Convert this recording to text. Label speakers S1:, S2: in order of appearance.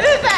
S1: 日本